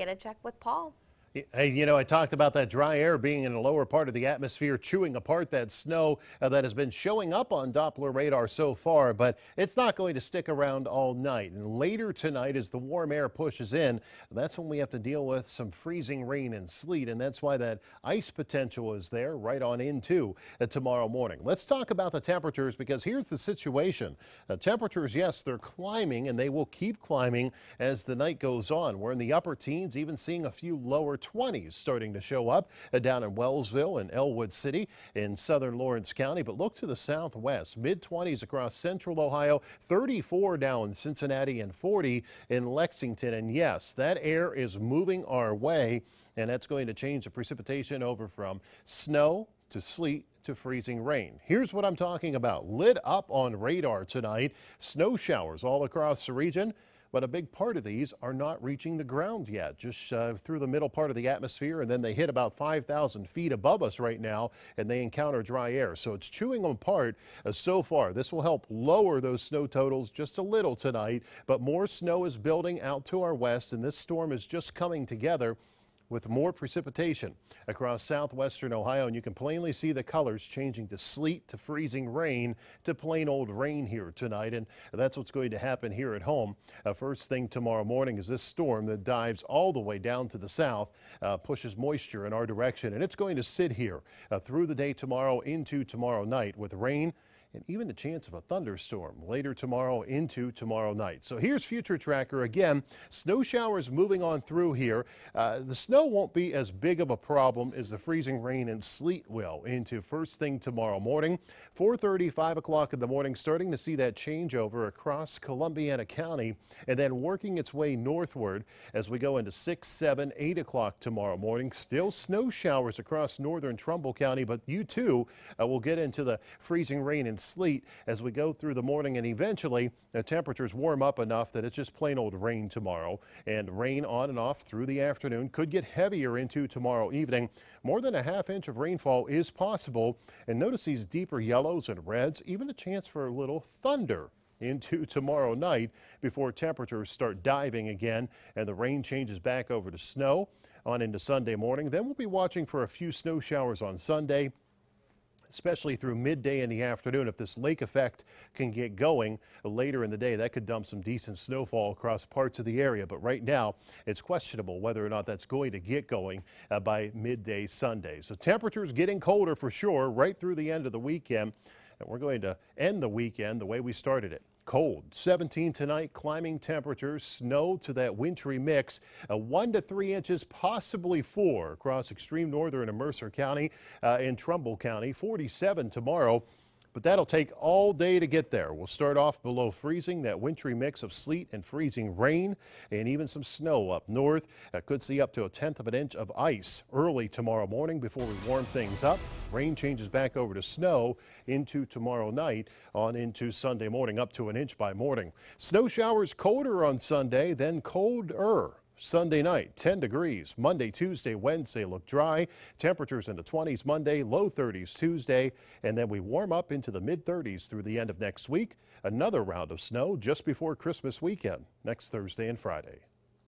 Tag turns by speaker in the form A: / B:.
A: get a check with Paul.
B: Hey, you know, I talked about that dry air being in the lower part of the atmosphere, chewing apart that snow uh, that has been showing up on Doppler radar so far, but it's not going to stick around all night. And later tonight, as the warm air pushes in, that's when we have to deal with some freezing rain and sleet, and that's why that ice potential is there right on into uh, tomorrow morning. Let's talk about the temperatures because here's the situation. Uh, temperatures, yes, they're climbing, and they will keep climbing as the night goes on. We're in the upper teens, even seeing a few lower 20s starting to show up uh, down in Wellsville and Ellwood City in southern Lawrence County. But look to the southwest, mid 20s across central Ohio, 34 down in Cincinnati and 40 in Lexington. And yes, that air is moving our way, and that's going to change the precipitation over from snow to sleet to freezing rain. Here's what I'm talking about. Lit up on radar tonight. Snow showers all across the region but a big part of these are not reaching the ground yet, just uh, through the middle part of the atmosphere, and then they hit about 5,000 feet above us right now, and they encounter dry air. So it's chewing them apart uh, so far. This will help lower those snow totals just a little tonight, but more snow is building out to our west, and this storm is just coming together with more precipitation across southwestern Ohio, and you can plainly see the colors changing to sleet to freezing rain to plain old rain here tonight, and that's what's going to happen here at home. Uh, first thing tomorrow morning is this storm that dives all the way down to the south, uh, pushes moisture in our direction, and it's going to sit here uh, through the day tomorrow into tomorrow night with rain and even the chance of a thunderstorm later tomorrow into tomorrow night. So here's Future Tracker again. Snow showers moving on through here. Uh, the snow won't be as big of a problem as the freezing rain and sleet will into first thing tomorrow morning. 4:30, 5 o'clock in the morning, starting to see that changeover across Columbiana County and then working its way northward as we go into 6, 7, 8 o'clock tomorrow morning. Still snow showers across northern Trumbull County, but you too uh, will get into the freezing rain and sleet as we go through the morning and eventually the temperatures warm up enough that it's just plain old rain tomorrow and rain on and off through the afternoon could get heavier into tomorrow evening. More than a half inch of rainfall is possible and notice these deeper yellows and reds, even a chance for a little thunder into tomorrow night before temperatures start diving again and the rain changes back over to snow on into Sunday morning. Then we'll be watching for a few snow showers on Sunday especially through midday in the afternoon. If this lake effect can get going later in the day, that could dump some decent snowfall across parts of the area. But right now, it's questionable whether or not that's going to get going uh, by midday Sunday. So temperatures getting colder for sure right through the end of the weekend. And we're going to end the weekend the way we started it. Cold, 17 tonight, climbing temperatures, snow to that wintry mix, a one to three inches, possibly four across extreme northern and Mercer County uh, in Trumbull County, 47 tomorrow but that'll take all day to get there. We'll start off below freezing, that wintry mix of sleet and freezing rain and even some snow up north. That could see up to a tenth of an inch of ice early tomorrow morning before we warm things up. Rain changes back over to snow into tomorrow night on into Sunday morning up to an inch by morning. Snow showers colder on Sunday, then colder Sunday night, 10 degrees. Monday, Tuesday, Wednesday look dry. Temperatures in the 20s Monday, low 30s Tuesday, and then we warm up into the mid 30s through the end of next week. Another round of snow just before Christmas weekend, next Thursday and Friday.